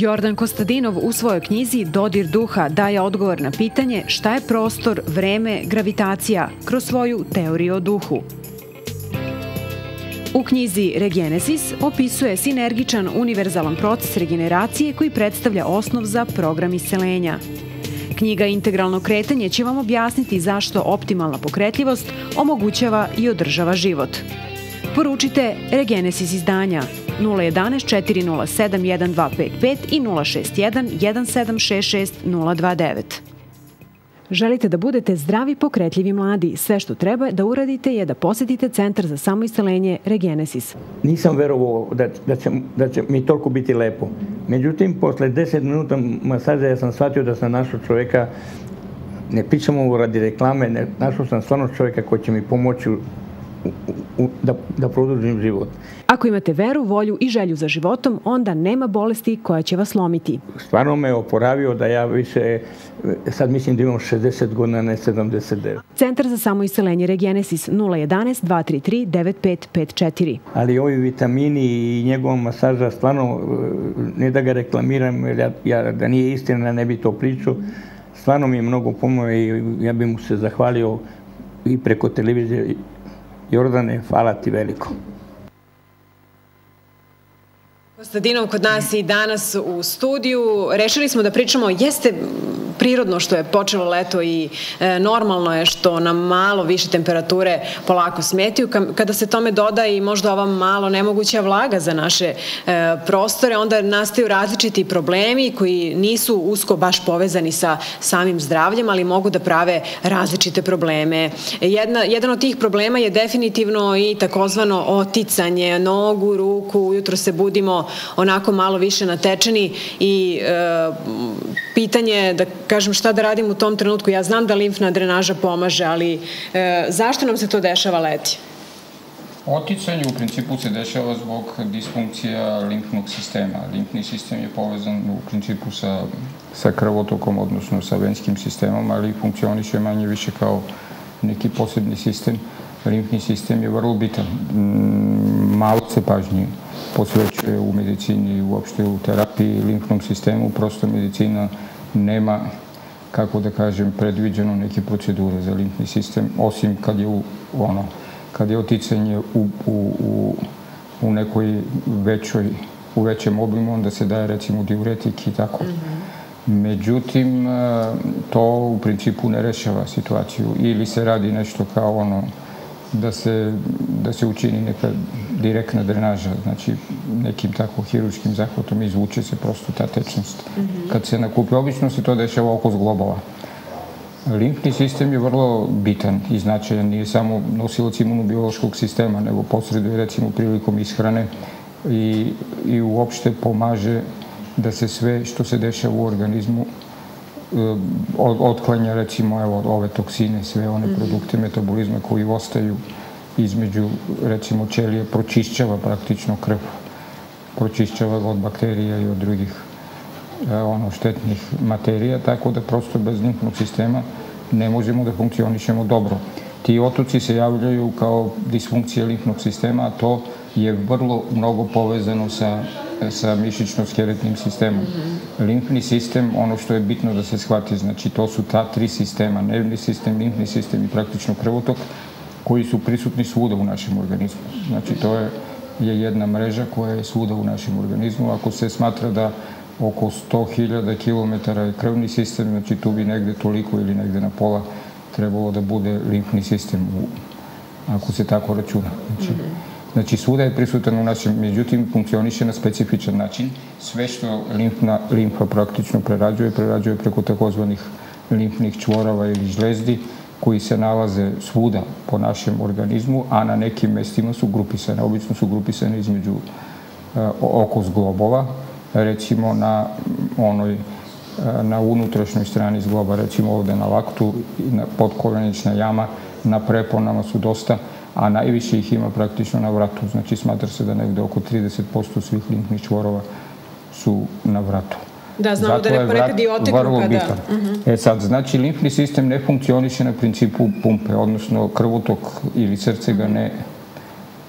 Jordan Kostadinov u svojoj knjizi Dodir duha daje odgovor na pitanje šta je prostor, vreme, gravitacija kroz svoju teoriju o duhu. U knjizi Regenesis opisuje sinergičan univerzalan proces regeneracije koji predstavlja osnov za program iscelenja. Knjiga Integralno kretanje će vam objasniti zašto optimalna pokretljivost omogućava i održava život. Poručite Regenesis izdanja 011 407 1255 i 061 1766 029. Želite da budete zdravi, pokretljivi mladi. Sve što treba da uradite je da posetite Centar za samoistelenje Regenesis. Nisam verovao da, da, će, da će mi toliko biti lepo. Međutim, posle 10 minuta masaža ja sam shvatio da sam našao čoveka, ne pričamo ovo radi reklame, ne, našao sam stvarno čoveka koji će mi pomoći u, u, da, da produžim život. Ako imate veru, volju i želju za životom, onda nema bolesti koja će vas lomiti. Stvarno me oporavio da ja više, sad mislim da imam 60 godina, ne 79. Centar za samoiselenje Regenesis 011 233 9554. Ali ovi vitamini i njegova masaža, stvarno, ne da ga reklamiram, jer ja, ja da nije istina, ne bi to pričao, stvarno mi je mnogo pomoć i ja bih mu se zahvalio i preko televizije. Jordane, hvala ti veliko. Kostadinov kod nas i danas u studiju. Rešili smo da pričamo, jeste prirodno što je počelo leto i e, normalno je što nam malo više temperature polako smetiju. Kada se tome doda i možda ova malo nemoguća vlaga za naše e, prostore, onda nastaju različiti problemi koji nisu usko baš povezani sa samim zdravljem, ali mogu da prave različite probleme. Jedna, jedan od tih problema je definitivno i takozvano oticanje nogu, ruku, ujutro se budimo onako malo više natečeni i e, pitanje je da kažem šta da radim u tom trenutku. Ja znam da limfna drenaža pomaže, ali e, zašto nam se to dešava leti? Oticanje u principu se dešava zbog disfunkcija limfnog sistema. Limfni sistem je povezan u principu sa, sa krvotokom, odnosno sa venskim sistemom, ali funkcioniše manje više kao neki posebni sistem. Limfni sistem je vrlo bitan. Malo se pažnje posvećuje u medicini i uopšte u terapiji limfnom sistemu. Prosto medicina nema kako da kažem, predviđeno neke procedure za limfni sistem, osim kad je u, ono, kad je oticanje u, u, u, u nekoj većoj, u većem obimu, onda se daje recimo diuretik i tako. Mm -hmm. Međutim, to u principu ne rešava situaciju. Ili se radi nešto kao ono, da se, da se učini neka direktna drenaža, znači nekim tako hiručkim zahvatom izvuče se prosto ta tečnost. Mm -hmm. Kad se nakupi, obično se to dešava oko zglobova. Limfni sistem je vrlo bitan i značajan, nije samo nosilac imunobiološkog sistema, nego posreduje recimo prilikom ishrane i, i uopšte pomaže da se sve što se dešava u organizmu otklanja recimo evo ove toksine, sve one mm -hmm. produkte metabolizma koji ostaju između recimo ćelije, pročišćava praktično krv, pročišćava ga od bakterija i od drugih e, ono štetnih materija, tako da prosto bez limfnog sistema ne možemo da funkcionišemo dobro. Ti otoci se javljaju kao disfunkcija limfnog sistema, a to je vrlo mnogo povezano sa sa mišićno-skeletnim sistemom. Limfni sistem, ono što je bitno da se shvati, znači to su ta tri sistema, nervni sistem, limfni sistem i praktično krvotok, koji su prisutni svuda u našem organizmu. Znači to je, je jedna mreža koja je svuda u našem organizmu. Ako se smatra da oko 100.000 km je krvni sistem, znači tu bi negde toliko ili negde na pola trebalo da bude limfni sistem, u, ako se tako računa. Znači, mm -hmm. Znači, svuda je prisutan u našem, međutim, funkcioniše na specifičan način. Sve što limfna, limfa praktično prerađuje, prerađuje preko takozvanih limfnih čvorova ili žlezdi, koji se nalaze svuda po našem organizmu, a na nekim mestima su grupisane. Obično su grupisane između uh, oko zglobova, recimo na onoj na unutrašnjoj strani zgloba, recimo ovde na laktu, na podkolenična jama, na preponama su dosta a najviše ih ima praktično na vratu. Znači, smatra se da negde oko 30% svih limfnih čvorova su na vratu. Da, znamo Zato da je ponekad i oteknu kada... Bitan. Uh mhm. -huh. E sad, znači, limfni sistem ne funkcioniše na principu pumpe, odnosno krvotok ili srce ga ne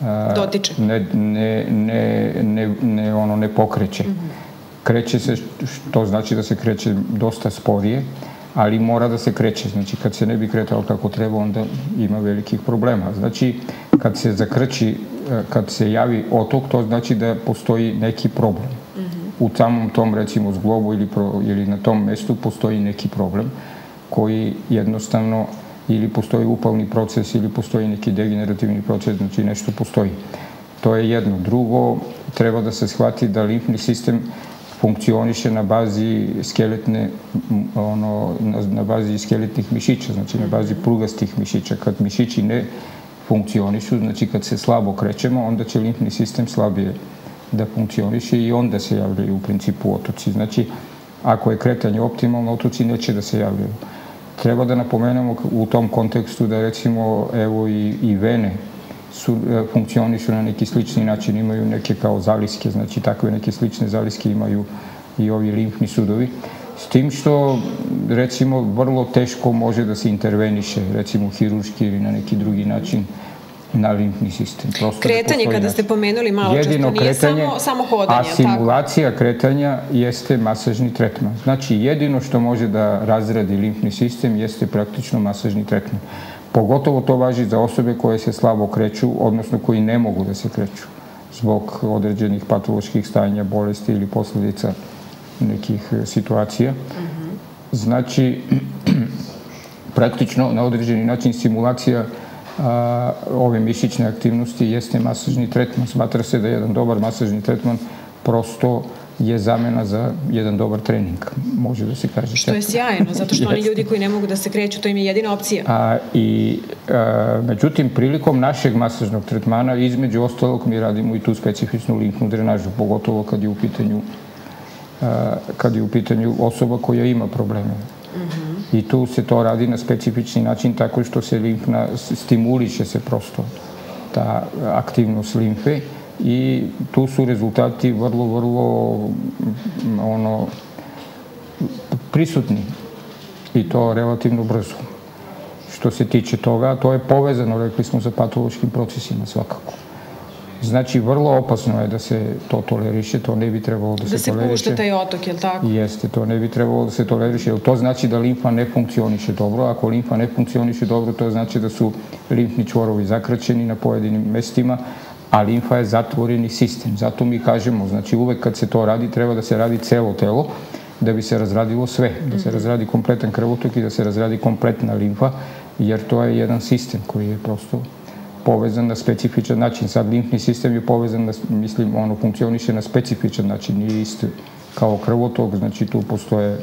a, dotiče. Ne, ne, ne, ne, ne, ono, ne pokreće. Uh mhm. -huh. kreće se, što znači da se kreće dosta sporije, ali mora da se kreće. Znači, kad se ne bi kretao kako treba, onda ima velikih problema. Znači, kad se zakrči, e, kad se javi otok, to znači da postoji neki problem. U samom tom, recimo, zglobu ili, pro, ili na tom mestu postoji neki problem koji jednostavno ili postoji upalni proces ili postoji neki degenerativni proces, znači nešto postoji. To je jedno. Drugo, treba da se shvati da limfni sistem funkcioniše na bazi skeletne, ono, na bazi skeletnih mišića, znači na bazi prugastih mišića. Kad mišići ne funkcionišu, znači kad se slabo krećemo, onda će limfni sistem slabije da funkcioniše i onda se javljaju u principu otoci. Znači, ako je kretanje optimalno, otoci neće da se javljaju. Treba da napomenemo u tom kontekstu da recimo evo i, i vene su, e, funkcionišu na neki slični način, imaju neke kao zaliske, znači takve neke slične zaliske imaju i ovi limfni sudovi. S tim što, recimo, vrlo teško može da se interveniše, recimo, hiruški ili na neki drugi način na limfni sistem. Prosto kretanje, kada ste pomenuli malo često, nije kretanje, samo, samo hodanje. A simulacija tako? kretanja jeste masažni tretman. Znači, jedino što može da razradi limfni sistem jeste praktično masažni tretman. Pogotovo to važi za osobe koje se slabo kreću, odnosno koji ne mogu da se kreću zbog određenih patoloških stanja, bolesti ili posledica nekih e, situacija. Znači, praktično na određeni način simulacija a, ove mišićne aktivnosti jeste masažni tretman. Smatra se da je jedan dobar masažni tretman prosto je zamena za jedan dobar trening, može da se kaže. Što je sjajno, zato što oni ljudi koji ne mogu da se kreću, to im je jedina opcija. A, i, a, međutim, prilikom našeg masažnog tretmana, između ostalog, mi radimo i tu specifičnu limfnu drenažu, pogotovo kad je u pitanju a, kad je u pitanju osoba koja ima probleme. I tu se to radi na specifični način tako što se limfna, stimuliše se prosto ta aktivnost limfe i tu su rezultati vrlo, vrlo ono, prisutni i to relativno brzo. Što se tiče toga, to je povezano, rekli smo, sa patološkim procesima svakako. Znači, vrlo opasno je da se to toleriše, to ne bi trebalo da, da se, toleriše. Da se pušta taj otok, je li tako? Jeste, to ne bi trebalo da se toleriše, jer to znači da limfa ne funkcioniše dobro. Ako limfa ne funkcioniše dobro, to znači da su limfni čvorovi zakraćeni na pojedinim mestima, a limfa je zatvoreni sistem. Zato mi kažemo, znači uvek kad se to radi, treba da se radi celo telo, da bi se razradilo sve, da se mhm. razradi kompletan krvotok i da se razradi kompletna limfa, jer to je jedan sistem koji je prosto povezan na specifičan način. Sad limfni sistem je povezan, na, mislim, ono funkcioniše na specifičan način, nije isto kao krvotok, znači tu postoje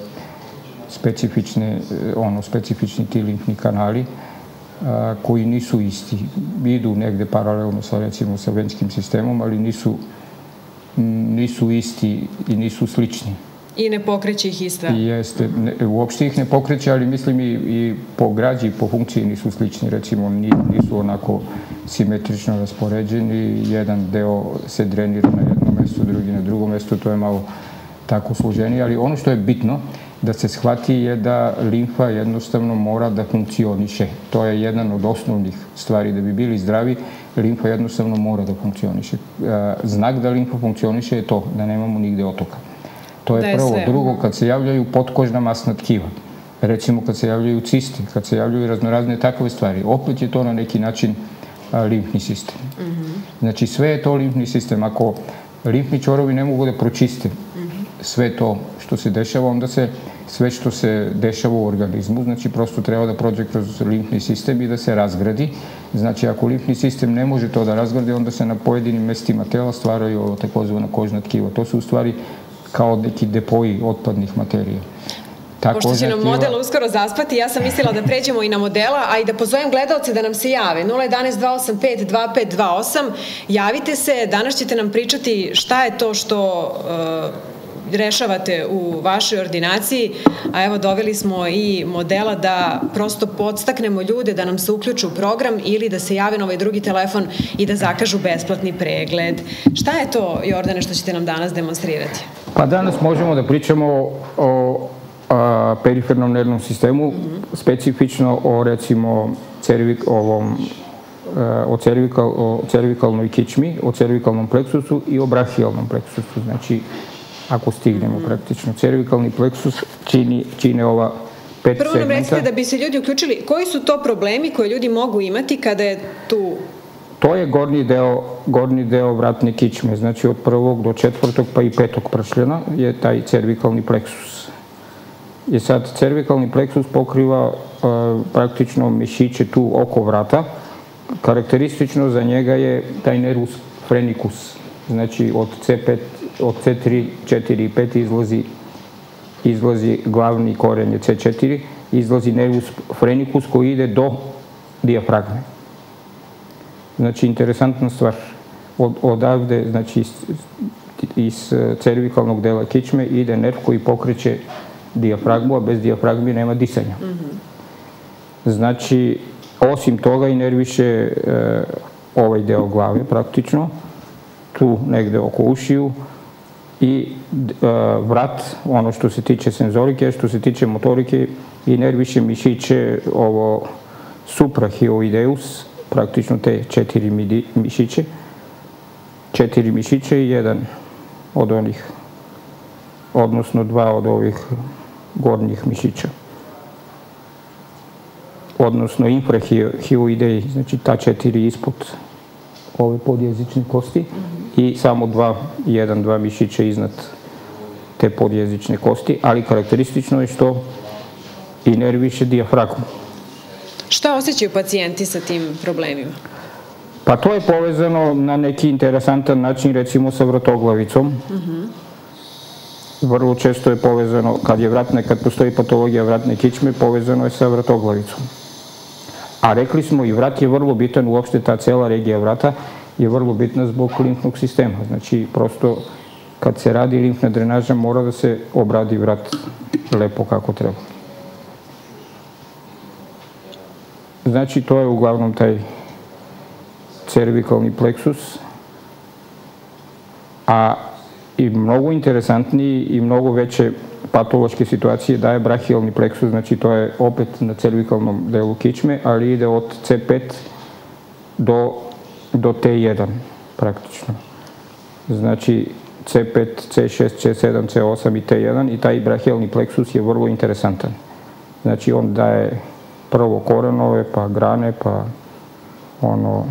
specifične, ono, specifični ti limfni kanali, a, koji nisu isti. Idu negde paralelno sa recimo sa venskim sistemom, ali nisu, nisu isti i nisu slični. I ne pokreće ih ista? Jeste, ne, uopšte ih ne pokreće, ali mislim i, i po građi, po funkciji nisu slični, recimo nisu onako simetrično raspoređeni, jedan deo se drenira na jednom mestu, drugi na drugom mestu, to je malo tako složenije, ali ono što je bitno da se shvati je da limfa jednostavno mora da funkcioniše. To je jedan od osnovnih stvari. Da bi bili zdravi, limfa jednostavno mora da funkcioniše. E, znak da limfa funkcioniše je to, da nemamo nigde otoka. To je, da je prvo. Sve. Drugo, kad se javljaju potkožna masna tkiva, recimo kad se javljaju cisti, kad se javljaju raznorazne takve stvari, opet je to na neki način limfni sistem. Mm -hmm. Znači sve je to limfni sistem. Ako limfni čvorovi ne mogu da pročiste mm -hmm. sve to što se dešava, onda se sve što se dešava u organizmu, znači prosto treba da prođe kroz limfni sistem i da se razgradi. Znači ako limfni sistem ne može to da razgradi, onda se na pojedinim mestima tela stvaraju takozvana kožna tkiva. To su u stvari kao neki depoji otpadnih materija. Tako Pošto će nam model uskoro zaspati, ja sam mislila da pređemo i na modela, a i da pozovem gledalce da nam se jave. 011 285 2528. Javite se, danas ćete nam pričati šta je to što uh, rešavate u vašoj ordinaciji, a evo doveli smo i modela da prosto podstaknemo ljude da nam se uključu u program ili da se jave na ovaj drugi telefon i da zakažu besplatni pregled. Šta je to, Jordane, što ćete nam danas demonstrirati? Pa danas možemo da pričamo o a, perifernom nervnom sistemu, mm -hmm. specifično o recimo cervik, ovom o, cervikal, o cervikalnoj kičmi, o cervikalnom pleksusu i o brahijalnom pleksusu. Znači, ako stignemo praktično. Cervikalni pleksus čini, čine ova pet Prvo nam segmenta. recite da bi se ljudi uključili, koji su to problemi koje ljudi mogu imati kada je tu To je gornji deo, gornji deo vratne kičme, znači od prvog do četvrtog pa i petog pršljena je taj cervikalni pleksus. I sad cervikalni pleksus pokriva e, praktično mišiće tu oko vrata. Karakteristično za njega je taj nervus phrenicus. Znači od C5, od C3, 4 i 5 izlazi izlazi glavni koren je C4, izlazi nervus phrenicus koji ide do dijafragme. Znači, interesantna stvar. Od, odavde, znači, iz, iz cervikalnog dela kičme ide nerv koji pokreće dijafragmu, a bez dijafragmi nema disanja. Znači, osim toga inerviše e, ovaj deo glave praktično, tu negde oko ušiju i e, vrat, ono što se tiče senzorike, što se tiče motorike, inerviše mišiće ovo suprahioideus, praktično te četiri mišiće, četiri mišiće i jedan od onih, odnosno dva od ovih gornjih mišića. Odnosno infrahioidei, znači ta četiri ispod ove podjezične kosti i samo dva, jedan, dva mišića iznad te podjezične kosti, ali karakteristično je što inerviše dijafragmu. Šta osjećaju pacijenti sa tim problemima? Pa to je povezano na neki interesantan način recimo sa vrtoglavicom. Врло често е повезано, кад е вратне, кад постои патологија вратне кичме, повезано е со вратоглавицом. А рекли смо и врат е врло битен уопште таа цела регија врата е врло битна због лимфног система. Значи просто кад се ради лимфна дренажа мора да се обради врат лепо како треба. Значи тоа е углавном тај цервикални плексус. А и многу интересантни и многу веќе патолошки ситуации да е брахиални плексус, значи тоа е опет на цервикалном делу кичме, али иде од C5 до до T1 практично. Значи C5, C6, C7, C8 и T1 и тај брахиални плексус е врло интересантен. Значи он дае прво коренове, па гране, па оно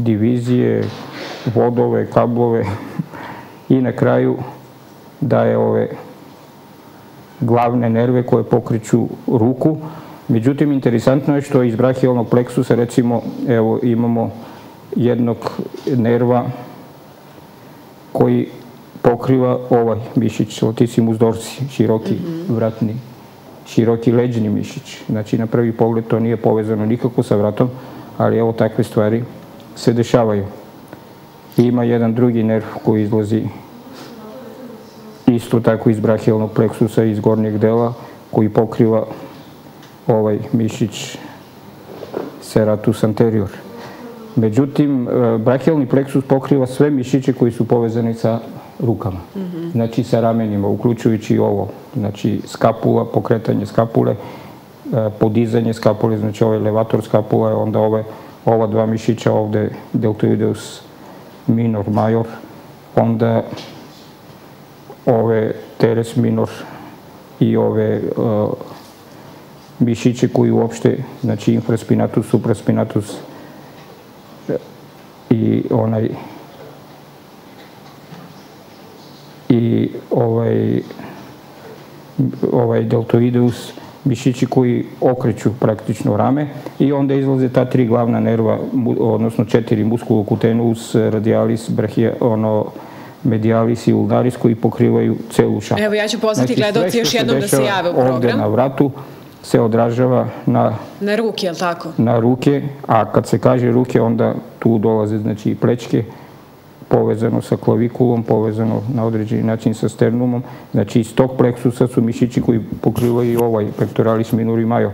дивизије водове, каблове, i na kraju daje ove glavne nerve koje pokreću ruku. Međutim, interesantno je što iz brahijalnog pleksusa, recimo, evo, imamo jednog nerva koji pokriva ovaj mišić, latissimus dorsi, široki vratni široki leđni mišić. Znači, na prvi pogled to nije povezano nikako sa vratom, ali evo takve stvari se dešavaju. I ima jedan drugi nerv koji izlazi isto tako iz brahijalnog pleksusa, iz gornjeg dela, koji pokriva ovaj mišić serratus anterior. Međutim, e, brahijalni pleksus pokriva sve mišiće koji su povezani sa rukama. Znači sa ramenima, uključujući i ovo. Znači skapula, pokretanje skapule, e, podizanje skapule, znači ovaj levator skapula, onda ove, ova dva mišića ovde, deltoideus minor, major, onda ove teres minor i ove uh, mišiće koji uopšte, znači infraspinatus, supraspinatus i onaj i ovaj ovaj deltoideus mišići koji okreću praktično rame i onda izlaze ta tri glavna nerva, odnosno četiri musculocuteus, radialis, brachia, ono, medialis i ulnaris koji pokrivaju celu šaku. Evo, ja ću pozvati znači, gledalci još jednom da se jave u program. Ovde na vratu se odražava na... Na ruke, je li tako? Na ruke, a kad se kaže ruke, onda tu dolaze znači i plečke, povezano sa klavikulom, povezano na određeni način sa sternumom. Znači iz tog pleksusa su mišići koji pokrivaju i ovaj pectoralis minor i major,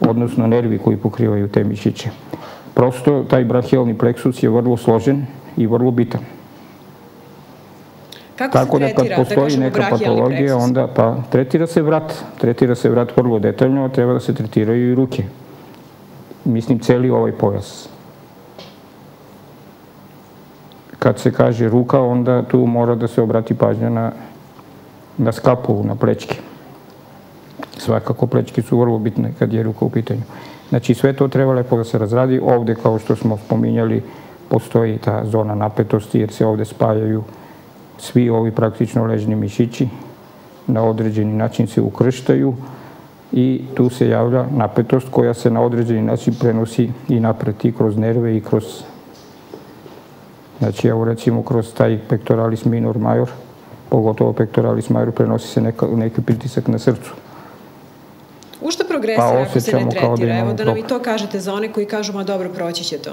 odnosno nervi koji pokrivaju te mišiće. Prosto taj brahijalni pleksus je vrlo složen i vrlo bitan. Kako Tako se da kad tretira, postoji neka patologija, onda pa tretira se vrat. Tretira se vrat vrlo detaljno, a treba da se tretiraju i ruke. Mislim, celi ovaj pojas. Kad se kaže ruka, onda tu mora da se obrati pažnja na, na skapulu, na plečke. Svakako plečke su vrlo bitne kad je ruka u pitanju. Znači sve to treba lepo da se razradi. Ovde, kao što smo spominjali, postoji ta zona napetosti jer se ovde spajaju svi ovi praktično ležni mišići na određeni način se ukrštaju i tu se javlja napetost koja se na određeni način prenosi i napred i kroz nerve i kroz znači evo recimo kroz taj pectoralis minor major pogotovo pectoralis major prenosi se neka, neki pritisak na srcu U što progresira pa ako se ne da tretira? Da Evo da nam i to kažete za one koji kažu, ma dobro, proći će to.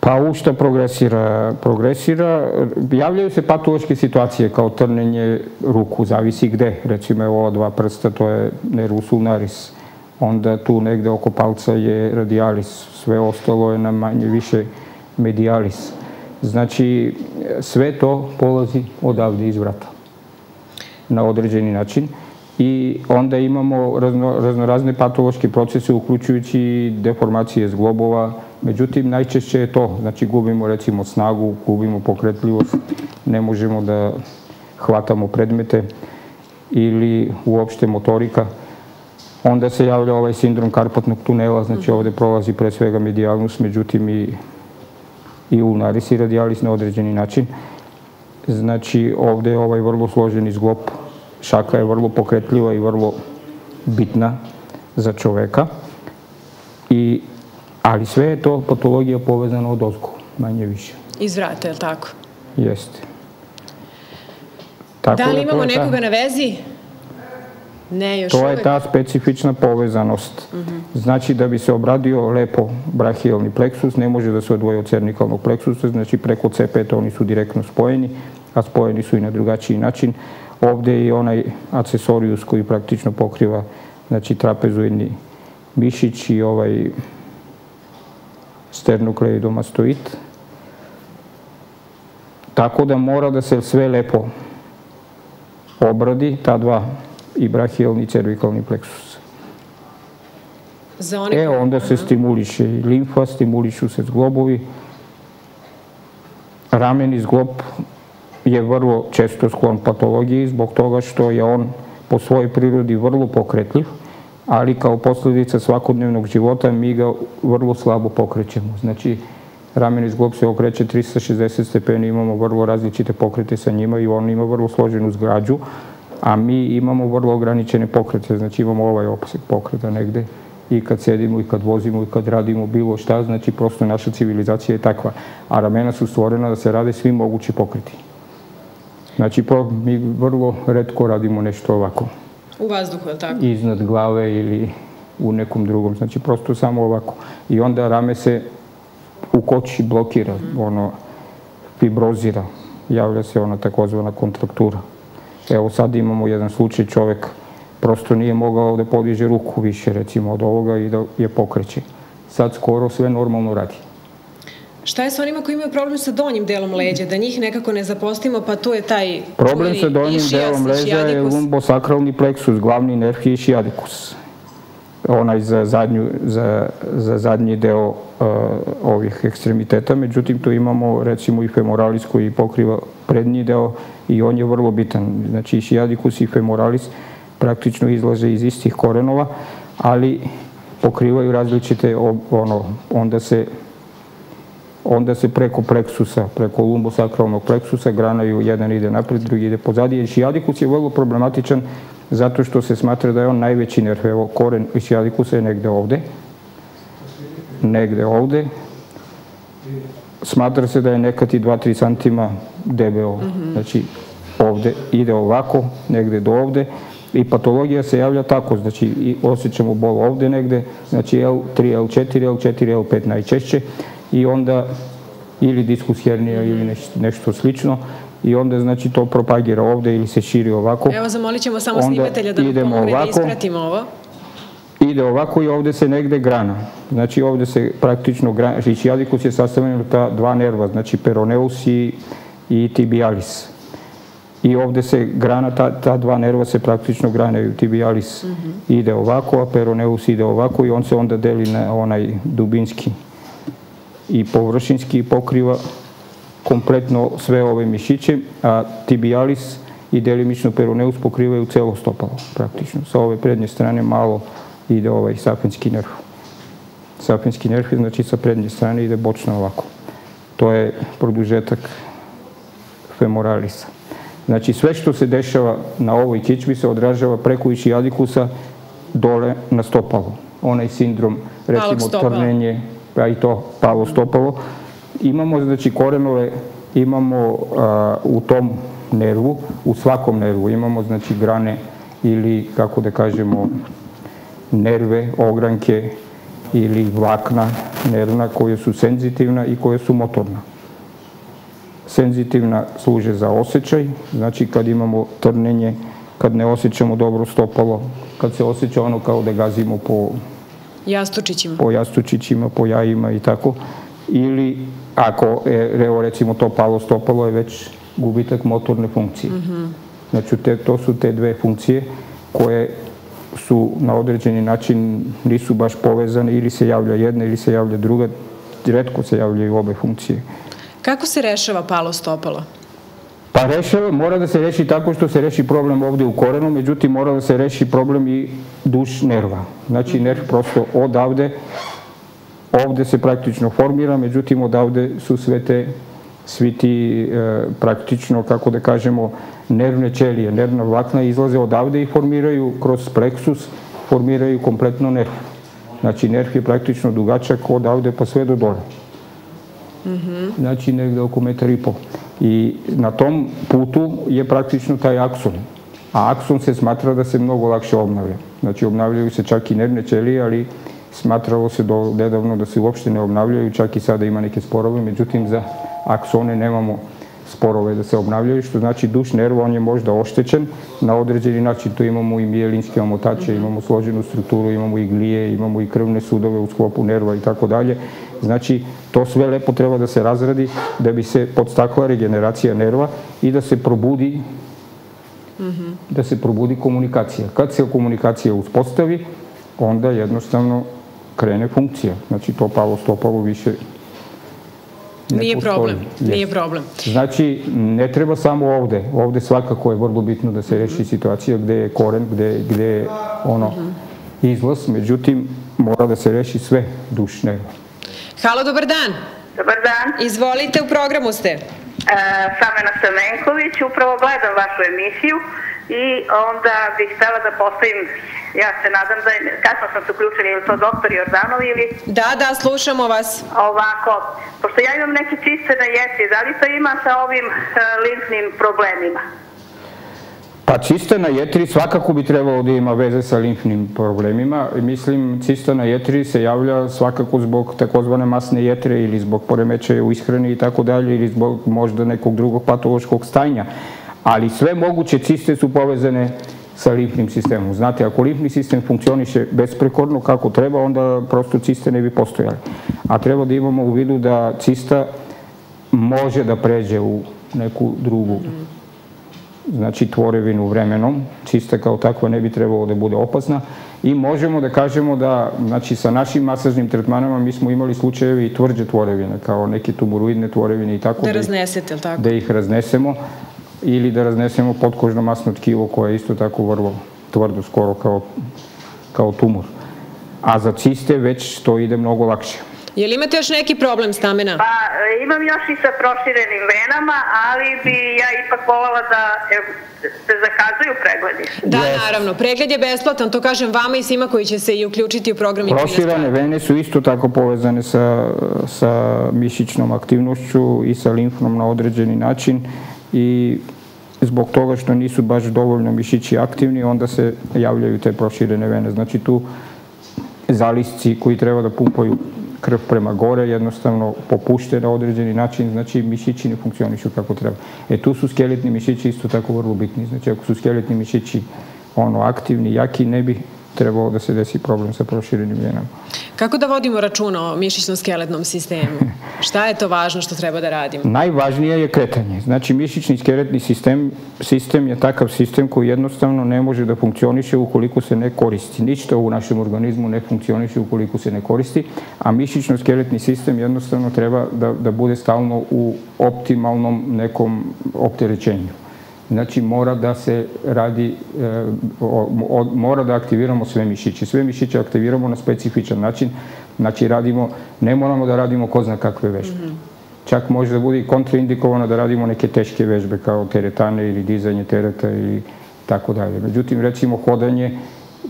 Pa u što progresira? Progresira, javljaju se patološke situacije kao trnenje ruku, zavisi gde. Recimo ova dva prsta, to je nervus ulnaris. Onda tu negde oko palca je radialis, sve ostalo je na manje više medialis. Znači, sve to polazi odavde iz vrata na određeni način i onda imamo razno, raznorazne patološke procese uključujući deformacije zglobova, međutim najčešće je to, znači gubimo recimo snagu, gubimo pokretljivost, ne možemo da hvatamo predmete ili uopšte motorika. Onda se javlja ovaj sindrom karpatnog tunela, znači ovde prolazi pre svega medijalnus, međutim i, i ulnaris i radialis na određeni način. Znači ovde je ovaj vrlo složeni zglob šaka je vrlo pokretljiva i vrlo bitna za čoveka. I, ali sve je to patologija povezana od ozgo, manje više. Iz vrata, je li tako? Jeste. Tako da li imamo da nekoga ta... na vezi? Ne, još to uvek. je ta specifična povezanost. Uh mhm. -huh. Znači da bi se obradio lepo brahijalni pleksus, ne može da se odvoji od cernikalnog pleksusa, znači preko C5 oni su direktno spojeni, a spojeni su i na drugačiji način. Ovde je i onaj accesorius koji praktično pokriva znači, trapezoidni mišić i ovaj sternukleidomastoid. Tako da mora da se sve lepo obradi, ta dva, i brahijalni cervikalni pleksus. Za one e, onda se stimuliše i limfa, stimulišu se zglobovi, rameni zglob je vrlo često sklon patologiji zbog toga što je on po svojoj prirodi vrlo pokretljiv, ali kao posledica svakodnevnog života mi ga vrlo slabo pokrećemo. Znači, rameni zglob se okreće 360 stepeni, imamo vrlo različite pokrete sa njima i on ima vrlo složenu zgrađu, a mi imamo vrlo ograničene pokrete, znači imamo ovaj opsek pokreta negde i kad sedimo i kad vozimo i kad radimo bilo šta, znači prosto naša civilizacija je takva. A ramena su stvorena da se rade svi mogući pokreti. Znači, mi vrlo redko radimo nešto ovako. U vazduhu, je tako? Iznad glave ili u nekom drugom. Znači, prosto samo ovako. I onda rame se u koči blokira, mm. ono, fibrozira. Javlja se ona takozvana kontraktura. Evo sad imamo jedan slučaj, čovek prosto nije mogao da podiže ruku više, recimo, od ovoga i da je pokreće. Sad skoro sve normalno radi. Šta je sa onima koji imaju problem sa donjim delom leđa, da njih nekako ne zapostimo, pa tu je taj Problem sa donjim delom leđa je lumbosakralni pleksus, glavni nerv hišiadikus. Onaj za, zadnju, za, za zadnji deo uh, ovih ekstremiteta, međutim tu imamo recimo i femoralis koji pokriva prednji deo i on je vrlo bitan. Znači hišiadikus i femoralis praktično izlaze iz istih korenova, ali pokrivaju različite, ono, onda se onda se preko pleksusa, preko lumbosakralnog pleksusa granaju, jedan ide napred, drugi ide pozadi. Išijadikus je vrlo problematičan zato što se smatra da je on najveći nerv. Evo, koren išijadikusa je negde ovde, negde ovde. Smatra se da je nekad i 2-3 santima debeo. Mhm. Znači, ovde ide ovako, negde do ovde i patologija se javlja tako, znači i osjećamo bol ovde negde, znači L3, L4, L4, L5 najčešće i onda ili diskus hernija ili nešto, nešto slično i onda znači to propagira ovde ili se širi ovako. Evo zamolit ćemo samo onda snimatelja da nam pomogne da ovako, da ispratimo ovo. Ide ovako i ovde se negde grana. Znači ovde se praktično grana, ičiadikus je sastavljen od ta dva nerva, znači peroneus i, i tibialis. I ovde se grana, ta, ta dva nerva se praktično granaju. Tibialis mm -hmm. ide ovako, a peroneus ide ovako i on se onda deli na onaj dubinski i površinski pokriva kompletno sve ove mišiće, a tibialis i delimično peroneus pokrivaju celo stopalo praktično. Sa ove prednje strane malo ide ovaj safinski nerv. Safinski nerv je znači sa prednje strane ide bočno ovako. To je produžetak femoralisa. Znači sve što se dešava na ovoj kičmi se odražava preko išiadikusa dole na stopalo. Onaj sindrom, recimo trnenje, pa i to palo stopalo. Imamo znači korenove, imamo u tom nervu, u svakom nervu imamo znači grane ili kako da kažemo nerve, ogranke ili vlakna nervna koje su senzitivna i koje su motorna. Senzitivna služe za osjećaj, znači kad imamo trnenje, kad ne osjećamo dobro stopalo, kad se osjeća ono kao da gazimo po jastučićima, po, jastučićima, po jajima i tako, ili ako je, evo recimo to palo stopalo je već gubitak motorne funkcije. Mm -hmm. Znači te, to su te dve funkcije koje su na određeni način nisu baš povezane ili se javlja jedna ili se javlja druga, redko se javljaju obe funkcije. Kako se rešava palo stopalo? Pa rešava, mora da se reši tako što se reši problem ovde u korenu, međutim mora da se reši problem i duš nerva. Znači nerv prosto odavde, ovde se praktično formira, međutim odavde su sve te svi ti e, praktično, kako da kažemo, nervne ćelije, nervna vlakna izlaze odavde i formiraju kroz pleksus, formiraju kompletno nerv. Znači, nerv je praktično dugačak odavde pa sve do dole. Mm -hmm. Znači, negde oko metar i pol. I na tom putu je praktično taj akson. A akson se smatra da se mnogo lakše obnavlja. Znači, obnavljaju se čak i nervne ćelije, ali smatralo se do nedavno da se uopšte ne obnavljaju, čak i sada ima neke sporove, međutim za aksone nemamo sporove da se obnavljaju, što znači duš nerva, on je možda oštećen na određeni način. Tu imamo i mijelinske omotače, imamo složenu strukturu, imamo i glije, imamo i krvne sudove u sklopu nerva i tako dalje. Znači, to sve lepo treba da se razradi da bi se podstakla regeneracija nerva i da se probudi da se probudi komunikacija. Kad se komunikacija uspostavi, onda jednostavno krene funkcija. Znači, to palo stopalo više Nije problem, yes. nije problem. Znači, ne treba samo ovde. Ovde svakako je vrlo bitno da se reši situacija gde je koren, gde, gde je ono izlaz, međutim, mora da se reši sve dušne. Halo, dobar dan. Dobar dan. Izvolite, u programu ste. E, Samena Semenković, upravo gledam vašu emisiju i onda bih htela da postavim Ja se nadam da je, kasno sam se uključila, je li to doktor Jordanov ili... Da, da, slušamo vas. Ovako, pošto ja imam neke ciste na jeci, da li to ima sa ovim uh, limfnim problemima? Pa cista na jetri svakako bi trebalo da ima veze sa limfnim problemima. Mislim, cista na jetri se javlja svakako zbog takozvane masne jetre ili zbog poremećaja u ishrani i tako dalje ili zbog možda nekog drugog patološkog stanja. Ali sve moguće ciste su povezane sa limfnim sistemom. Znate, ako limfni sistem funkcioniše besprekorno kako treba, onda prosto ciste ne bi postojali. A treba da imamo u vidu da cista može da pređe u neku drugu znači tvorevinu vremenom, cista kao takva ne bi trebalo da bude opasna i možemo da kažemo da znači sa našim masažnim tretmanama mi smo imali slučajevi i tvrđe tvorevine kao neke tuburoidne tvorevine i tako da, da raznesete, tako? Da ih raznesemo ili da raznesemo podkožno masno tkivo koje je isto tako vrlo tvrdo, skoro kao, kao tumor. A za ciste već to ide mnogo lakše. Je li imate još neki problem stamena? Pa imam još i sa proširenim venama, ali bi ja ipak volala da se zakazuju pregledi. Da, yes. naravno. Pregled je besplatan, to kažem vama i svima koji će se i uključiti u program. Proširane vene su isto tako povezane sa, sa mišićnom aktivnošću i sa limfnom na određeni način i zbog toga što nisu baš dovoljno mišići aktivni, onda se javljaju te proširene vene. Znači tu zalisci koji treba da pumpaju крв према горе, едноставно попуште на одредени начин, значи мишичи не функционишу како треба. Е ту су скелетни мишичи исто тако врло битни. Значи ако су скелетни мишичи оно активни, јаки, не би trebao da se desi problem sa proširenim venama. Kako da vodimo računa o mišićno-skeletnom sistemu? Šta je to važno što treba da radimo? Najvažnije je kretanje. Znači, mišićni skeletni sistem, sistem je takav sistem koji jednostavno ne može da funkcioniše ukoliko se ne koristi. Ništa u našem organizmu ne funkcioniše ukoliko se ne koristi, a mišićno-skeletni sistem jednostavno treba da, da bude stalno u optimalnom nekom opterećenju. Znači mora da se radi, e, o, mora da aktiviramo sve mišiće. Sve mišiće aktiviramo na specifičan način. Znači radimo, ne moramo da radimo ko zna kakve vežbe. Mm -hmm. Čak može da bude kontraindikovano da radimo neke teške vežbe kao teretane ili dizanje tereta ili tako dalje. Međutim, recimo hodanje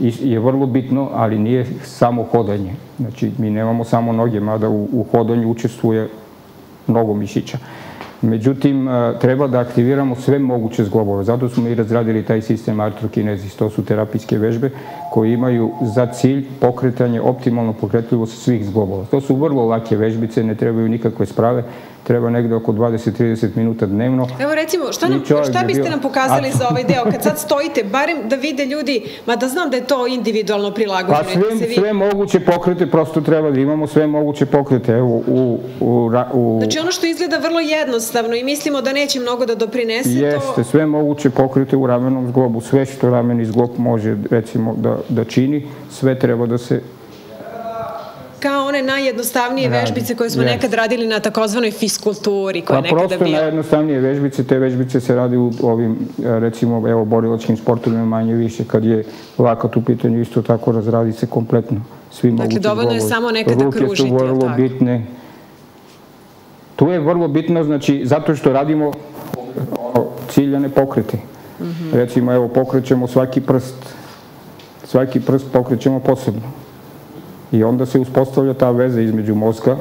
je vrlo bitno, ali nije samo hodanje. Znači, mi nemamo samo noge, mada u, u hodanju učestvuje mnogo mišića. Međutim, e, treba da aktiviramo sve moguće zglobove. Zato smo i razradili taj sistem artrokinezis. To su terapijske vežbe koje imaju za cilj pokretanje, optimalno pokretljivost svih zglobova. To su vrlo lake vežbice, ne trebaju nikakve sprave treba negde oko 20-30 minuta dnevno. Evo recimo, šta, nam, šta biste bio... nam pokazali za ovaj deo? Kad sad stojite, barem da vide ljudi, ma da znam da je to individualno prilagođeno. Pa sve, da vi... sve moguće pokrete, prosto treba da imamo sve moguće pokrete. Evo, u, u, u... Znači ono što izgleda vrlo jednostavno i mislimo da neće mnogo da doprinese Jeste, to... sve moguće pokrete u ramenom zglobu. Sve što rameni zglob može, recimo, da, da čini, sve treba da se kao one najjednostavnije Radi. vežbice koje smo yes. nekad radili na takozvanoj fiskulturi koja pa, nekada bio. Prosto najjednostavnije vežbice, te vežbice se radi u ovim, recimo, evo, borilačkim sportovima manje više, kad je lakat u pitanju, isto tako razradi se kompletno. Svi dakle, dovoljno je samo nekada Ruke kružiti. Ruke su vrlo bitne. Tu je vrlo bitno, znači, zato što radimo ciljane pokrete. Mm -hmm. Recimo, evo, pokrećemo svaki prst, svaki prst pokrećemo posebno I onda se uspostavlja ta veza između mozga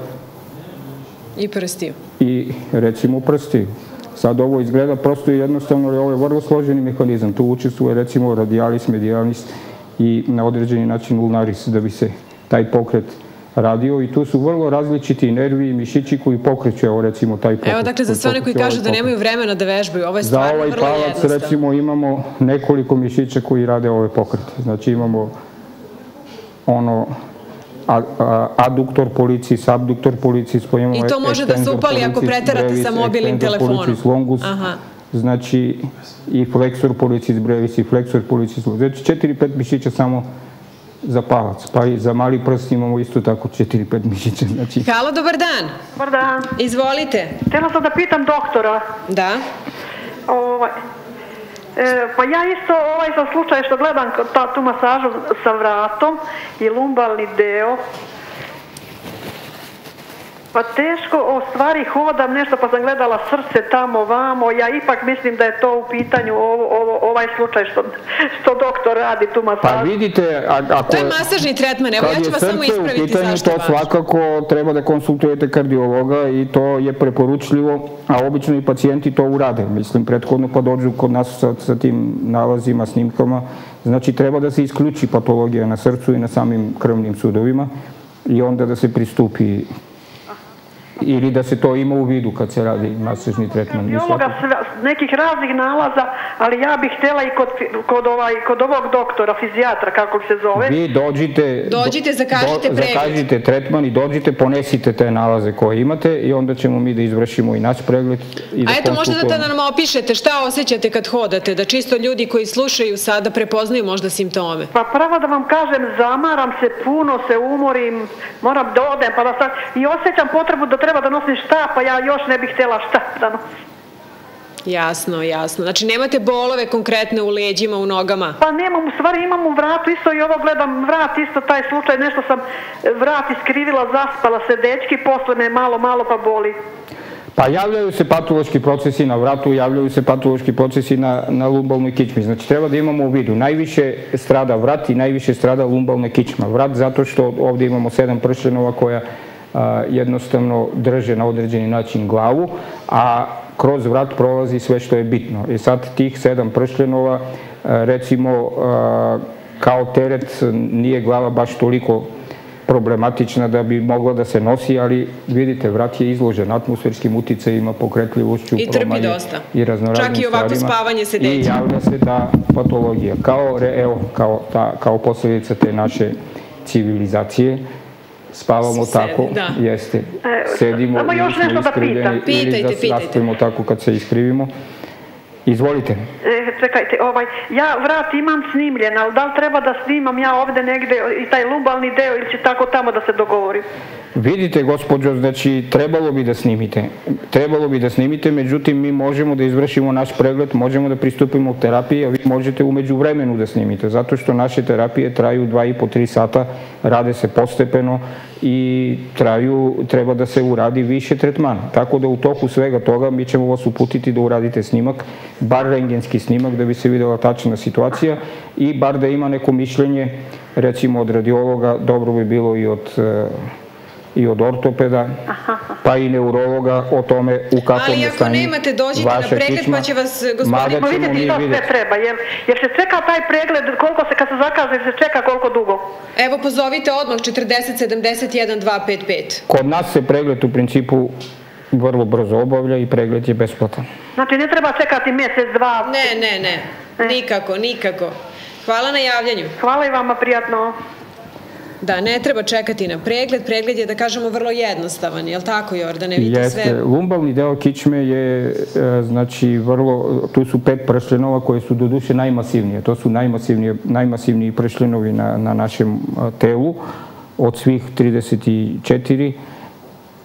i prstiju. I recimo prstiju. Sad ovo izgleda prosto i jednostavno, ali ovo je vrlo složeni mehanizam. Tu učestvuje recimo radialis, medialis i na određeni način ulnaris da bi se taj pokret radio i tu su vrlo različiti nervi i mišići koji pokreću, evo recimo taj pokret. Evo dakle za sve one koji kažu da nemaju vremena da vežbaju, ovo je stvarno vrlo jednostavno. Za ovaj palac recimo imamo nekoliko mišića koji rade ove pokrete. Znači imamo ono aduktor policiji, subduktor policiji, spojimo I to može da se upali ako preterate sa mobilnim telefonom. Policis longus, Aha. znači i flexor policis brevis i flexor policis longus. Znači četiri, pet mišića samo za palac. Pa i za mali prst imamo isto tako 4-5 mišića. Znači... Halo, dobar dan. Dobar dan. Izvolite. Htjela sam da pitam doktora. Da. Ovaj, E, pa ja isto ovaj sam slučaj što gledam ta, tu masažu sa vratom i lumbalni deo Pa teško, o stvari hodam nešto, pa sam gledala srce tamo, vamo, ja ipak mislim da je to u pitanju ovo, ovo, ovaj slučaj što, što doktor radi tu masažu. Pa vidite, a, ako... To je masažni tretman, evo ja ću vas samo ispraviti u pitanju, zašto to važno. svakako treba da konsultujete kardiologa i to je preporučljivo, a obično i pacijenti to urade. Mislim, prethodno pa dođu kod nas sa, sa tim nalazima, snimkama, znači treba da se isključi patologija na srcu i na samim krvnim sudovima i onda da se pristupi ili da se to ima u vidu kad se radi masažni tretman. Biologa nekih raznih nalaza, ali ja bih htjela i kod, kod, ovaj, kod ovog doktora, fizijatra, kako se zove. Vi dođite, dođite zakažite do. Zakažite tretman i dođite, ponesite te nalaze koje imate i onda ćemo mi da izvršimo i naš pregled. I da A eto, možete da nam opišete šta osjećate kad hodate, da čisto ljudi koji slušaju sada prepoznaju možda simptome. Pa pravo da vam kažem, zamaram se, puno se umorim, moram da odem, pa da sad, i osjećam potrebu da treba da nosim štap, pa ja još ne bih htjela štap da nosim. Jasno, jasno. Znači nemate bolove konkretne u leđima, u nogama? Pa nemam, u stvari imam u vratu isto i ovo gledam vrat, isto taj slučaj, nešto sam vrat iskrivila, zaspala se dečki, posle me malo, malo pa boli. Pa javljaju se patološki procesi na vratu, javljaju se patološki procesi na, na lumbalnoj kičmi. Znači treba da imamo u vidu, najviše strada vrat i najviše strada lumbalna kičma. Vrat zato što ovde imamo sedam pršljenova koja jednostavno drže na određeni način glavu, a kroz vrat prolazi sve što je bitno. I sad tih sedam pršljenova, recimo, kao teret nije glava baš toliko problematična da bi mogla da se nosi, ali vidite, vrat je izložen atmosferskim uticajima, pokretljivošću, I trpi dosta. i raznoraznim Čak i ovako spavanje se I deće. javlja se ta patologija, kao, evo, kao, ta, kao posljedica te naše civilizacije. Spavamo Sedi, tako, da. jeste, E, sedimo samo još smo nešto da iskrivljeni pitam. ili Pitajte, da se pitajte. rastavimo tako kad se iskrivimo. Izvolite. E, čekajte, ovaj, ja vrat imam snimljen, ali da li treba da snimam ja ovde negde i taj lumbalni deo ili će tako tamo da se dogovorim? Vidite, gospođo, znači trebalo bi da snimite. Trebalo bi da snimite, međutim mi možemo da izvršimo naš pregled, možemo da pristupimo terapiji, a vi možete umeđu vremenu da snimite, zato što naše terapije traju 2,5-3 sata, rade se postepeno i traju, treba da se uradi više tretmana. Tako da u toku svega toga mi ćemo vas uputiti da uradite snimak, bar rengenski snimak da bi se videla tačna situacija i bar da ima neko mišljenje, recimo od radiologa, dobro bi bilo i od e, i od ortopeda, pa i neurologa o tome u kakvom Ali je ako stanju nemate, dođite na pregled, kičma. pa će vas, gospodin- vidite mi što sve treba, jer, jer se čeka taj pregled, koliko se kad se zakaže, se čeka koliko dugo? Evo, pozovite odmah 40 71 255. Kod nas se pregled u principu vrlo brzo obavlja i pregled je besplatan. Znači ne treba čekati mjesec, dva. Ne, ne, ne. Nikako, nikako. Hvala na javljanju. Hvala i vama, prijatno. Da, ne treba čekati na pregled. Pregled je, da kažemo, vrlo jednostavan. Je li tako, Jordane? Vidite Jeste, sve. lumbalni deo kičme je, e, znači, vrlo, tu su pet pršljenova koje su do duše najmasivnije. To su najmasivnije, najmasivniji pršljenovi na, na našem a, telu od svih 34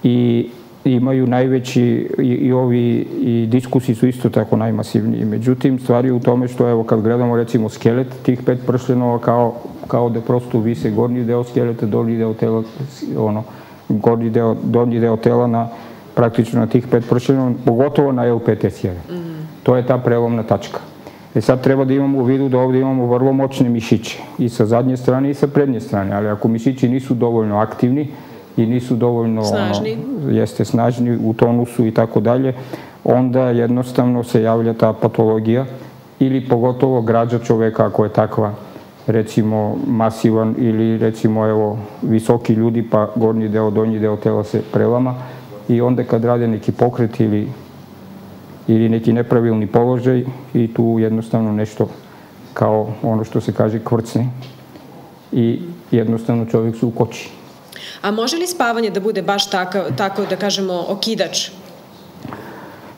i imaju najveći i, i ovi i diskusi su isto tako najmasivniji. Međutim, stvar je u tome što evo kad gledamo recimo skelet tih pet pršljenova kao, kao da prosto vise gornji deo skeleta, donji deo tela, ono, gornji deo, donji deo tela na praktično na tih pet pršljenova, pogotovo na L5S1. To je ta prelomna tačka. E sad treba da imamo u vidu da ovdje imamo vrlo moćne mišiće i sa zadnje strane i sa prednje strane, ali ako mišići nisu dovoljno aktivni i nisu dovoljno Snažni. Ono, jeste snažni u tonusu i tako dalje, onda jednostavno se javlja ta patologija ili pogotovo građa čoveka ako je takva recimo masivan ili recimo evo visoki ljudi pa gornji deo, donji deo tela se prelama i onda kad rade neki pokret ili ili neki nepravilni položaj i tu jednostavno nešto kao ono što se kaže kvrcne i jednostavno čovjek se ukoči. A može li spavanje da bude baš tako, tako da kažemo, okidač?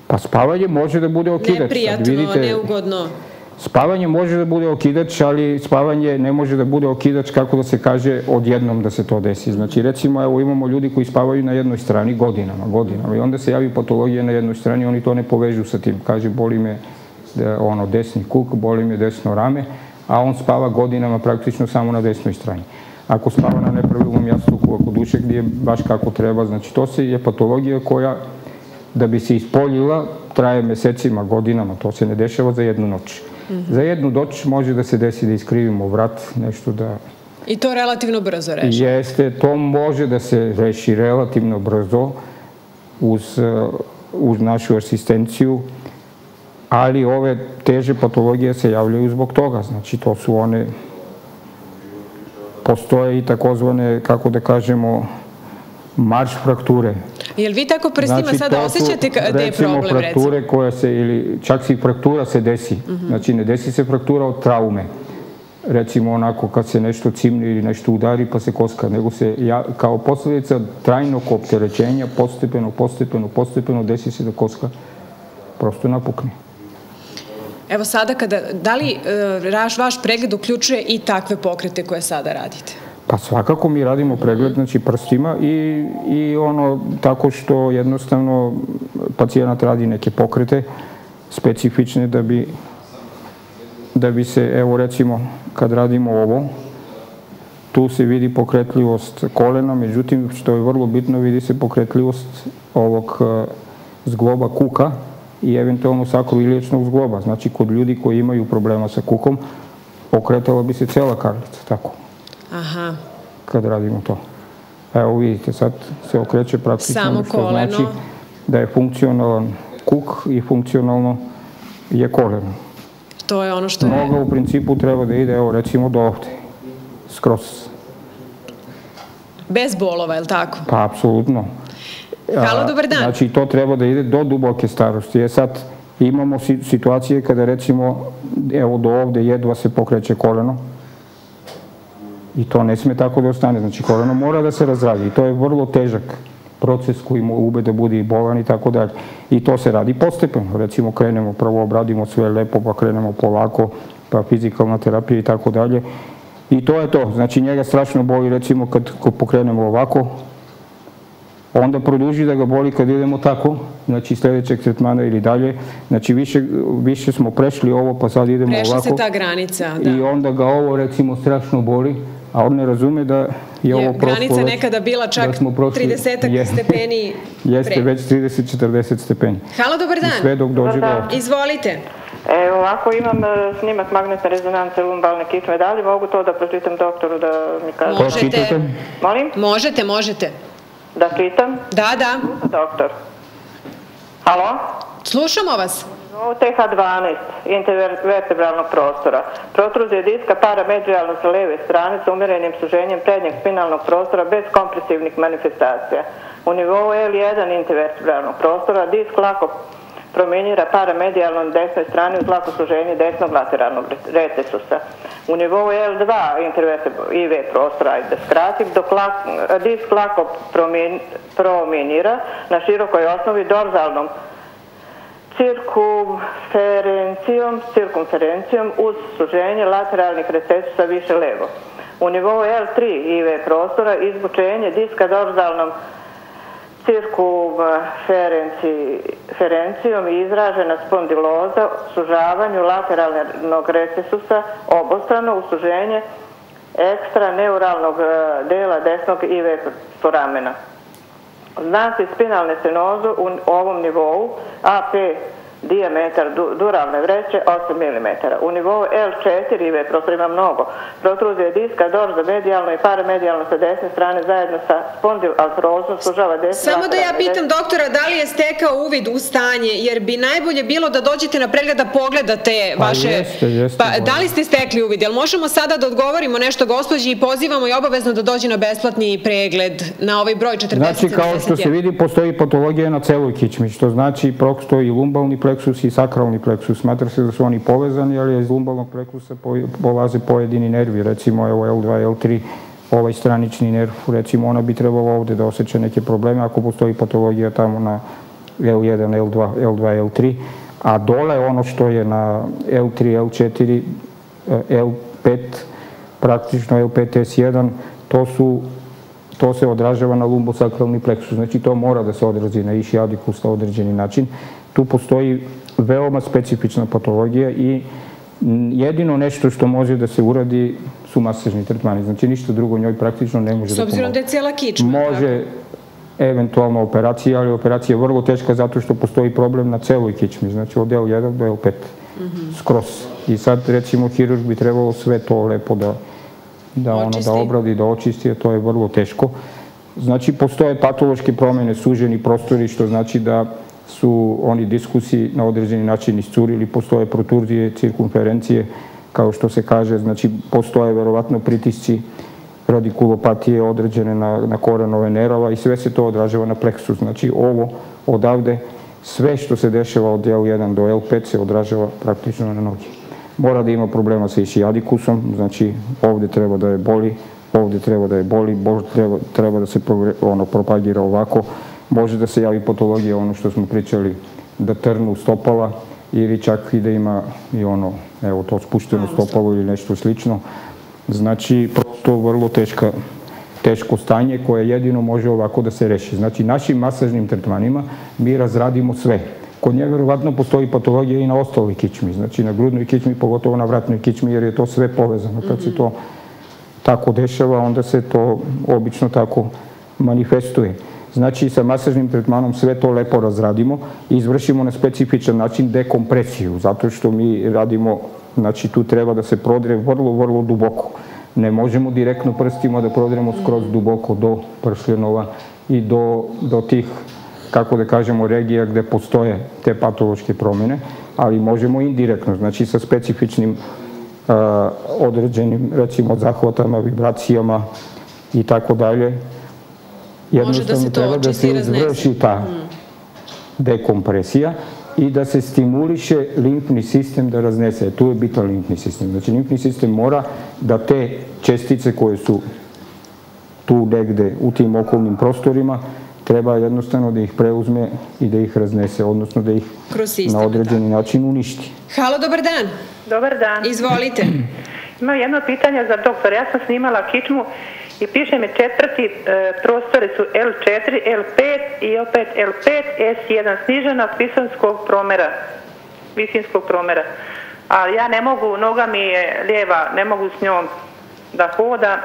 Pa spavanje može da bude okidač. Sad Neprijatno, neugodno. Spavanje može da bude okidač, ali spavanje ne može da bude okidač kako da se kaže odjednom da se to desi. Znači recimo evo imamo ljudi koji spavaju na jednoj strani godinama, godinama i onda se javi patologija na jednoj strani, oni to ne povežu sa tim. Kaže boli me da, ono desni kuk, boli me desno rame, a on spava godinama praktično samo na desnoj strani. Ako spava na nepravilnom jastuku, ako duše gdje je baš kako treba, znači to se je patologija koja da bi se ispoljila traje mesecima, godinama, to se ne dešava za jednu noć. Za jednu noć može da se desi da iskrivimo vrat, nešto da I to relativno brzo reši. jeste, to može da se reši relativno brzo uz, eh, uz našu asistenciju, ali ove teže patologije se javljaju zbog toga, znači to su one postoje i takozvane, kako da kažemo, marš frakture. Jel vi tako prstima sada Znači, su, osjećate da je recimo, problem, recimo? frakture koja se, ili čak i fraktura se desi. Mhm. Znači, ne desi se fraktura od traume. Recimo onako kad se nešto cimne ili nešto udari pa se koska, nego se ja, kao posljedica trajnog opterećenja postepeno, postepeno, postepeno desi se da koska prosto napukne. Evo sada kada, da li e, vaš, vaš pregled uključuje i takve pokrete koje sada radite? Pa svakako mi radimo pregled znači prstima i, i ono tako što jednostavno pacijent radi neke pokrete specifične da bi da bi se, evo recimo kad radimo ovo tu se vidi pokretljivost kolena, međutim što je vrlo bitno vidi se pokretljivost ovog e, zgloba kuka i eventualno sakroiličnog zgloba. Znači kod ljudi koji imaju problema sa kukom pokretala bi se cela karlica, tako Aha. kad radimo to. Evo vidite, sad se okreće praktično, Samo što koleno. znači da je funkcionalan kuk i funkcionalno je koleno. To je ono što je... Noga u principu treba da ide, evo recimo do ovde, skroz. Bez bolova, je li tako? Pa, apsolutno. Halo, dobar dan. Znači, to treba da ide do duboke starosti. Je sad, imamo situacije kada recimo, evo do ovde jedva se pokreće koleno, I to ne sme tako da ostane. Znači, koleno mora da se razradi i to je vrlo težak proces koji mu ube da bude i bolan i tako dalje. I to se radi postepeno. Recimo, krenemo, prvo obradimo sve lepo, pa krenemo polako, pa fizikalna terapija i tako dalje. I to je to. Znači, njega strašno boli, recimo, kad, kad pokrenemo ovako, onda produži da ga boli kad idemo tako, znači sledećeg tretmana ili dalje. Znači više, više smo prešli ovo pa sad idemo Prešla ovako. se ta granica, da. I onda ga ovo recimo strašno boli, a on ne razume da je ovo prošlo granica već- nekada bila čak da smo prošli- 30 Je- stepeni Jeste pre. već 30-40 stepeni. Halo, dobar I sve dan. dok dođe do dan. Izvolite. E, ovako imam e, snimak magnetne rezonance lumbalne kičme. Da li mogu to da pročitam doktoru da mi kaže? Može. To čitate? Molim? Možete, možete. Da čitam? Da, da. Doktor. Halo? Slušamo vas. Ovo TH12 intervertebralnog prostora. Protruzija diska paramedrijalno sa leve strane sa umjerenim suženjem prednjeg spinalnog prostora bez kompresivnih manifestacija. U nivou L1 intervertebralnog prostora disk lako promenjira paramedijalno na desnoj strani uz lako suženje desnog lateralnog recesusa. U nivou L2 intervertebralnog IV prostora, ajde da skratim, dok lak, disk lako promenjira na širokoj osnovi dorzalnom cirkumferencijom, cirkumferencijom uz suženje lateralnih recesusa više levo. U nivou L3 IV prostora izbučenje diska dorzalnom cirkumferencijom i izražena spondiloza, sužavanju lateralnog recesusa obostrano u suženje ekstra neuralnog e, dela desnog IV foramena. Zna se spinalne stenoze u ovom nivou AP dijametar du- duralne vreće 8 mm. U nivou L4 IV prostor ima mnogo. Protruzija diska dorza medijalno i paramedijalno sa desne strane zajedno sa spondilartrozom sužava desne Samo da ja pitam doktora da li je stekao uvid u stanje, jer bi najbolje bilo da dođete na pregled da pogledate Pa vaše... jeste, jeste, Pa bolje. da li ste stekli uvid? Jel možemo sada da odgovorimo nešto gospođi i pozivamo i obavezno da dođe na besplatni pregled na ovaj broj 40 Znači, kao što se vidi, postoji patologija na celoj kičmi, što znači postoji i lumbalni pleksus i sakralni pleksus. Smatra se da su oni povezani, ali iz lumbalnog pleksusa po- polaze pojedini nervi, recimo evo L2, L3, ovaj stranični nerv, recimo ona bi trebala ovde da osjeća neke probleme ako postoji patologija tamo na L1, L2, L2, L3, a dole ono što je na L3, L4, eh, L5, praktično L5S1, to su to se odražava na lumbosakralni pleksus, znači to mora da se odrazi na išiadikus na određeni način. Tu postoji veoma specifična patologija i jedino nešto što može da se uradi su masažni tretmani, znači ništa drugo njoj praktično ne može S da obzirom pomogne. da je cijela kičma. Može eventualno operacija, ali operacija je vrlo teška zato što postoji problem na celoj kičmi, znači od L1 do L5, skroz. I sad recimo hirurg bi trebalo sve to lepo da, da, ono, Očisti. da obradi, da očisti, a to je vrlo teško. Znači, postoje patološke promene, suženi prostori, što znači da su oni diskusi na određeni način iscurili, postoje proturzije, cirkumferencije, kao što se kaže, znači postoje verovatno pritisci radikulopatije određene na, na korenove nerava i sve se to odražava na pleksus. Znači ovo odavde, sve što se dešava od L1 do L5 se odražava praktično na noge. Mora da ima problema sa išiadikusom, znači ovde treba da je boli, ovde treba da je boli, treba, treba da se ono, propagira ovako, može da se javi patologija, ono što smo pričali, da trnu stopala ili čak i da ima i ono, evo to spušteno stopalo ili nešto slično. Znači, prosto vrlo teška, teško stanje koje jedino može ovako da se reši. Znači, našim masažnim tretmanima mi razradimo sve. Kod njega verovatno postoji patologija i na ostaloj kičmi, znači na grudnoj kičmi, pogotovo na vratnoj kičmi, jer je to sve povezano. Kad se to tako dešava, onda se to obično tako manifestuje. Znači, sa masažnim tretmanom sve to lepo razradimo i izvršimo na specifičan način dekompresiju, zato što mi radimo, znači tu treba da se prodre vrlo, vrlo duboko. Ne možemo direktno prstima da prodremo skroz duboko do pršljenova i do, do tih, kako da kažemo, regija gde postoje te patološke promene, ali možemo indirektno, znači sa specifičnim određenim, recimo, zahvatama, vibracijama i tako dalje, jednostavno da treba da se izvrši ta mm. dekompresija i da se stimuliše limfni sistem da raznese. Tu je bitan limfni sistem. Znači, limfni sistem mora da te čestice koje su tu negde u tim okolnim prostorima treba jednostavno da ih preuzme i da ih raznese, odnosno da ih sistem, na određeni da. način uništi. Halo, dobar dan. Dobar dan. Izvolite. Imam jedno pitanje za doktora. Ja sam snimala kičmu i piše mi četvrti e, prostore su L4, L5 i opet L5, S1 snižena pisanskog promera, visinskog promera. A ja ne mogu, noga mi je lijeva, ne mogu s njom da hoda,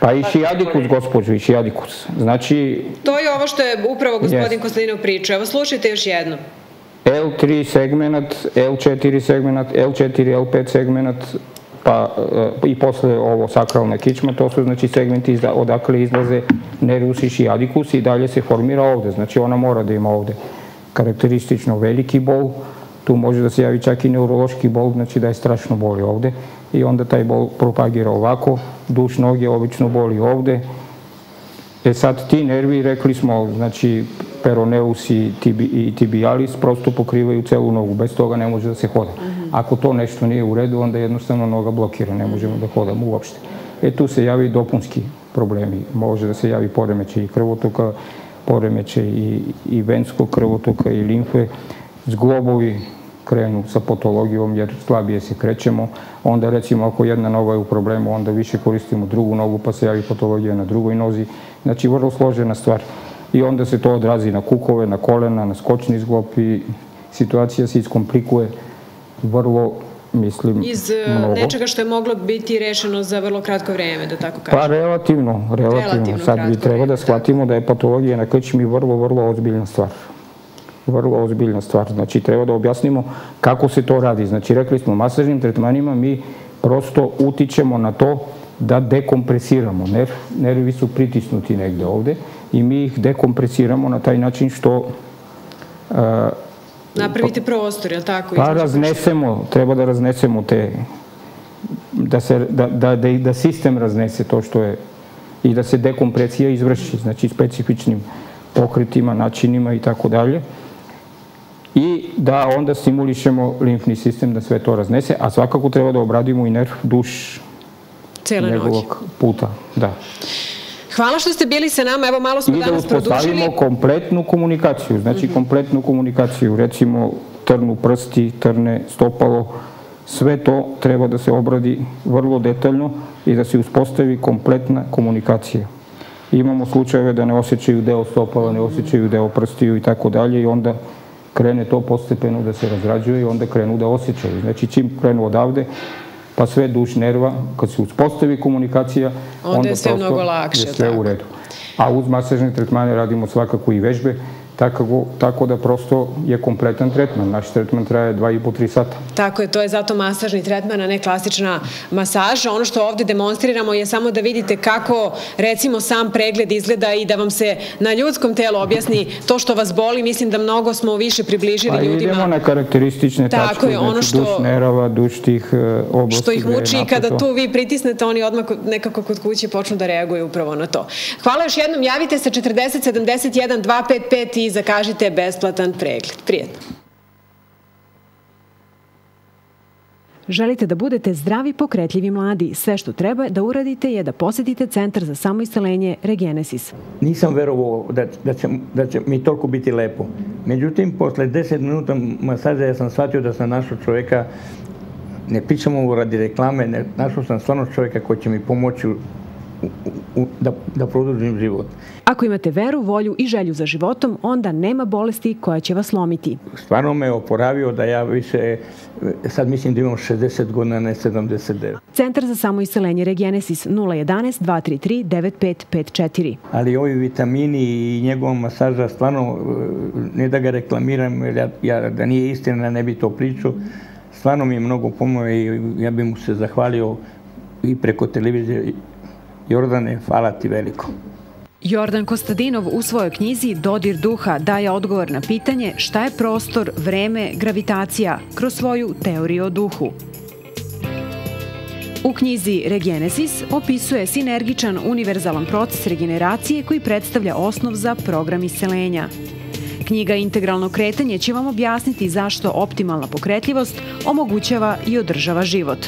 Pa i šijadikus, gospođo, i šijadikus. Znači... To je ovo što je upravo gospodin yes. Kostadinov pričao. Evo, slušajte još jedno. L3 segment, L4 segment, L4, L5 segment, pa e, i posle ovo sakralna kičma, to su znači segmenti odakle izlaze nervus i šijadikus i dalje se formira ovde. Znači ona mora da ima ovde karakteristično veliki bol, tu može da se javi čak i neurološki bol, znači da je strašno boli ovde i onda taj bol propagira ovako, duš noge obično boli ovde. E sad ti nervi, rekli smo, znači peroneus i tibialis prosto pokrivaju celu nogu, bez toga ne može da se hoda. Ako to nešto nije u redu, onda jednostavno noga blokira, ne možemo da hodamo uopšte. E tu se javi dopunski problemi, može da se javi poremeće i krvotoka, poremeće i, i venskog krvotoka i limfe, zglobovi krenu sa patologijom jer slabije se krećemo, onda recimo ako jedna noga je u problemu, onda više koristimo drugu nogu pa se javi patologija na drugoj nozi. Znači vrlo složena stvar. I onda se to odrazi na kukove, na kolena, na skočni zglop i situacija se iskomplikuje vrlo mislim, Iz e, mnogo. nečega što je moglo biti rešeno za vrlo kratko vreme, da tako kažem. Pa relativno, relativno. relativno Sad bi treba da shvatimo da je patologija na krčmi vrlo, vrlo ozbiljna stvar vrlo ozbiljna stvar. Znači, treba da objasnimo kako se to radi. Znači, rekli smo, masažnim tretmanima mi prosto utičemo na to da dekompresiramo. Nerv, nervi su pritisnuti negde ovde i mi ih dekompresiramo na taj način što uh, Napravite prostor, je li tako? Pa raznesemo, treba da raznesemo te, da, se, da, da, da, da sistem raznese to što je i da se dekompresija izvrši, znači specifičnim pokretima, načinima i tako dalje i da onda simulišemo limfni sistem da sve to raznese, a svakako treba da obradimo i nerv duš Cele njegovog noći. puta. Da. Hvala što ste bili sa nama, evo malo smo I danas produžili. I da uspostavimo kompletnu komunikaciju, znači mm -hmm. kompletnu komunikaciju, recimo trnu prsti, trne stopalo, sve to treba da se obradi vrlo detaljno i da se uspostavi kompletna komunikacija. Imamo slučajeve da ne osjećaju deo stopala, ne osjećaju deo prstiju i tako dalje i onda krene to postepeno da se razrađuje i onda krenu da osjećaju. Znači čim krenu odavde, pa sve duš nerva, kad se uspostavi komunikacija, onda, onda je sve mnogo lakše. Je sve tako. u redu. A uz masažne tretmane radimo svakako i vežbe, tako, tako da prosto je kompletan tretman. Naš tretman traje 2,5-3 sata. Tako je, to je zato masažni tretman, a ne klasična masaža. Ono što ovde demonstriramo je samo da vidite kako, recimo, sam pregled izgleda i da vam se na ljudskom telu objasni to što vas boli. Mislim da mnogo smo više približili pa, ljudima. idemo na karakteristične Tako tačke, je, ono znači što, duš nerava, duš tih uh, oblasti. Što ih muči i kada tu vi pritisnete, oni odmah nekako kod kuće počnu da reaguju upravo na to. Hvala još jednom, javite se 40 71 255 i i zakažite besplatan pregled. Prijetno. Želite da budete zdravi, pokretljivi mladi. Sve što treba da uradite je da posetite Centar za samoistalenje Regenesis. Nisam verovao da, da, će, da će mi toliko biti lepo. Međutim, posle 10 minuta masaža ja sam shvatio da sam našao čoveka, ne pričamo radi reklame, ne, našao sam stvarno čoveka koji će mi pomoći u, u, da, da produžim život. Ako imate veru, volju i želju za životom, onda nema bolesti koja će vas lomiti. Stvarno me oporavio da ja više, sad mislim da imam 60 godina, ne 79. Centar za samoiselenje Regenesis 011 233 9554. Ali ovi vitamini i njegova masaža, stvarno, ne da ga reklamiram, jer ja, ja da nije istina, ne bi to pričao, stvarno mi je mnogo pomoje i ja bih mu se zahvalio i preko televizije. Jordane, hvala ti veliko. Jordan Kostadinov u svojoj knjizi Dodir duha daje odgovor na pitanje šta je prostor, vreme, gravitacija kroz svoju teoriju o duhu. U knjizi Regenesis opisuje sinergičan univerzalan proces regeneracije koji predstavlja osnov za program iscelenja. Knjiga Integralno kretanje će vam objasniti zašto optimalna pokretljivost omogućava i održava život.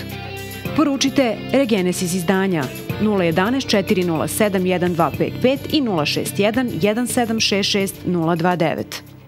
Poručite Regenesis izdanja 011 407 1255 i 061 1766 029.